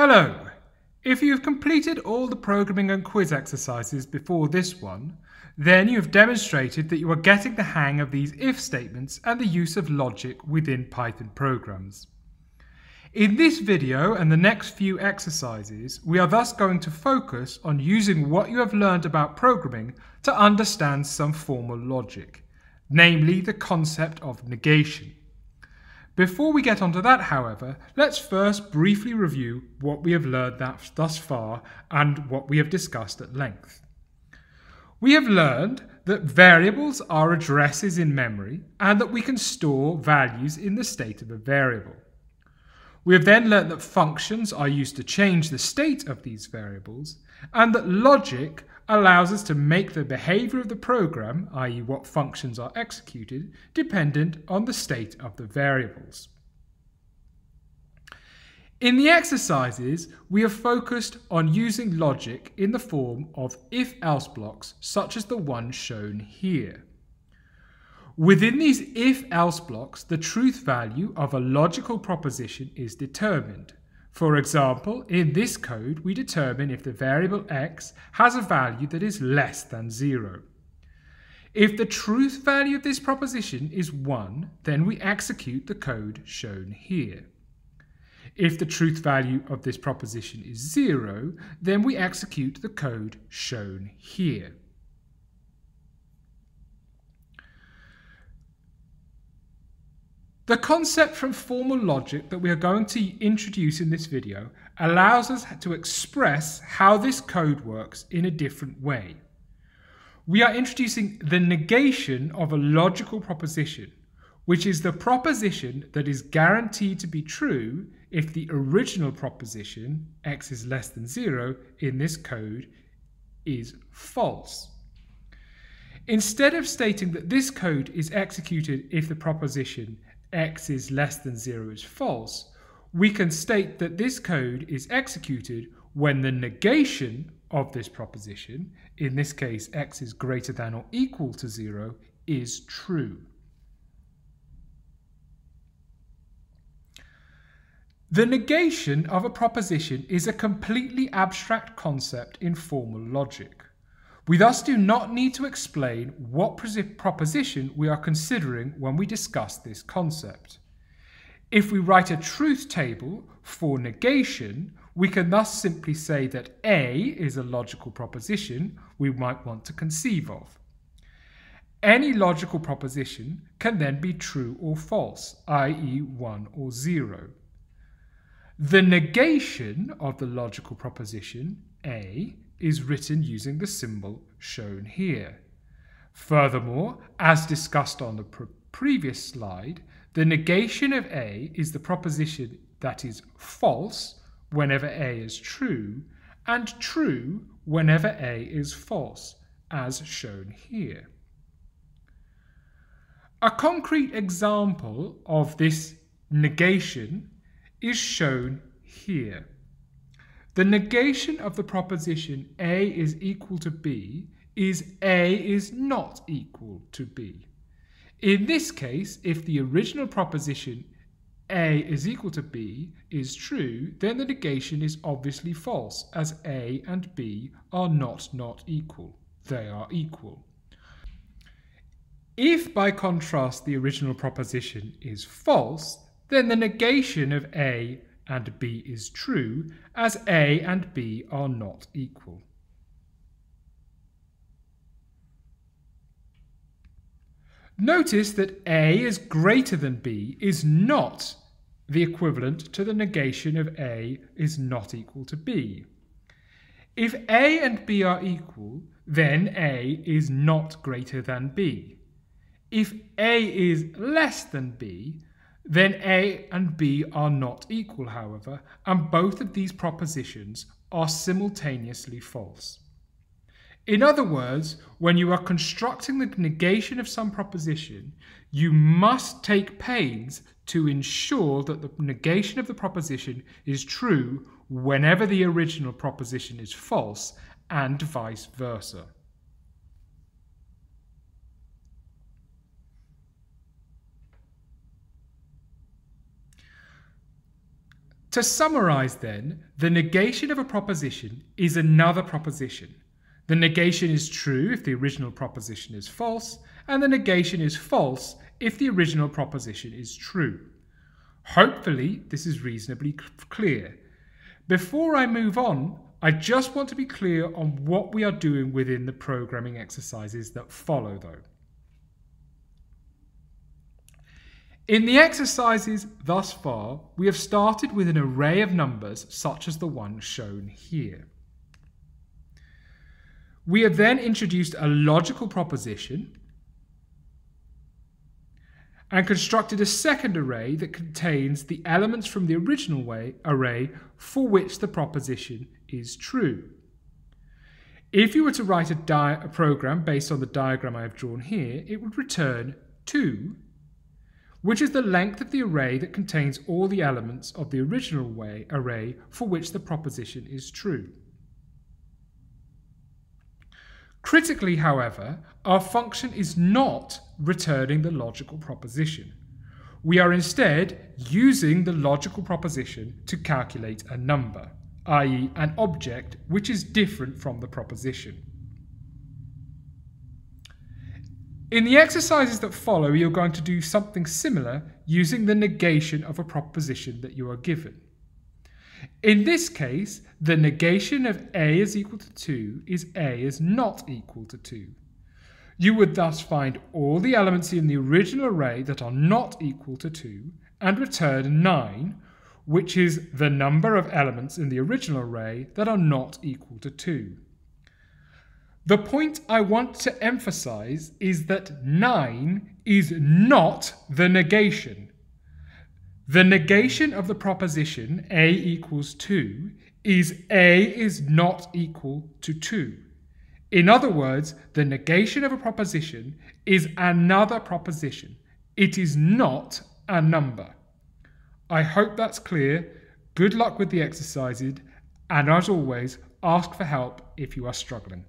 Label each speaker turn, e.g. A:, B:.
A: Hello! If you have completed all the programming and quiz exercises before this one, then you have demonstrated that you are getting the hang of these if statements and the use of logic within Python programs. In this video and the next few exercises, we are thus going to focus on using what you have learned about programming to understand some formal logic, namely the concept of negation. Before we get onto that, however, let's first briefly review what we have learned thus far and what we have discussed at length. We have learned that variables are addresses in memory and that we can store values in the state of a variable. We have then learnt that functions are used to change the state of these variables and that logic allows us to make the behavior of the program, i.e. what functions are executed, dependent on the state of the variables. In the exercises, we have focused on using logic in the form of if-else blocks such as the one shown here. Within these if-else blocks, the truth value of a logical proposition is determined. For example, in this code, we determine if the variable x has a value that is less than 0. If the truth value of this proposition is 1, then we execute the code shown here. If the truth value of this proposition is 0, then we execute the code shown here. The concept from formal logic that we are going to introduce in this video allows us to express how this code works in a different way. We are introducing the negation of a logical proposition, which is the proposition that is guaranteed to be true if the original proposition, x is less than 0, in this code is false. Instead of stating that this code is executed if the proposition x is less than 0 is false, we can state that this code is executed when the negation of this proposition, in this case x is greater than or equal to 0, is true. The negation of a proposition is a completely abstract concept in formal logic. We thus do not need to explain what proposition we are considering when we discuss this concept. If we write a truth table for negation, we can thus simply say that A is a logical proposition we might want to conceive of. Any logical proposition can then be true or false, i.e. 1 or 0. The negation of the logical proposition, A, is written using the symbol shown here. Furthermore, as discussed on the previous slide, the negation of A is the proposition that is false whenever A is true, and true whenever A is false, as shown here. A concrete example of this negation is shown here. The negation of the proposition A is equal to B is A is not equal to B. In this case, if the original proposition A is equal to B is true, then the negation is obviously false, as A and B are not not equal. They are equal. If, by contrast, the original proposition is false, then the negation of A and B is true, as A and B are not equal. Notice that A is greater than B is not the equivalent to the negation of A is not equal to B. If A and B are equal, then A is not greater than B. If A is less than B, then A and B are not equal, however, and both of these propositions are simultaneously false. In other words, when you are constructing the negation of some proposition, you must take pains to ensure that the negation of the proposition is true whenever the original proposition is false, and vice versa. To summarise then, the negation of a proposition is another proposition. The negation is true if the original proposition is false, and the negation is false if the original proposition is true. Hopefully, this is reasonably clear. Before I move on, I just want to be clear on what we are doing within the programming exercises that follow, though. In the exercises thus far, we have started with an array of numbers such as the one shown here. We have then introduced a logical proposition and constructed a second array that contains the elements from the original way, array for which the proposition is true. If you were to write a, a, program based on the diagram I have drawn here, it would return 2, which is the length of the array that contains all the elements of the original way, array for which the proposition is true. Critically, however, our function is not returning the logical proposition. We are instead using the logical proposition to calculate a number, i.e. an object which is different from the proposition. In the exercises that follow, you're going to do something similar using the negation of a proposition that you are given. In this case, the negation of a is equal to 2 is a is not equal to 2. You would thus find all the elements in the original array that are not equal to 2 and return 9, which is the number of elements in the original array that are not equal to 2. The point I want to emphasize is that 9 is not the negation. The negation of the proposition a equals 2 is a is not equal to 2. In other words, the negation of a proposition is another proposition. It is not a number. I hope that's clear. Good luck with the exercises, and as always, ask for help if you are struggling.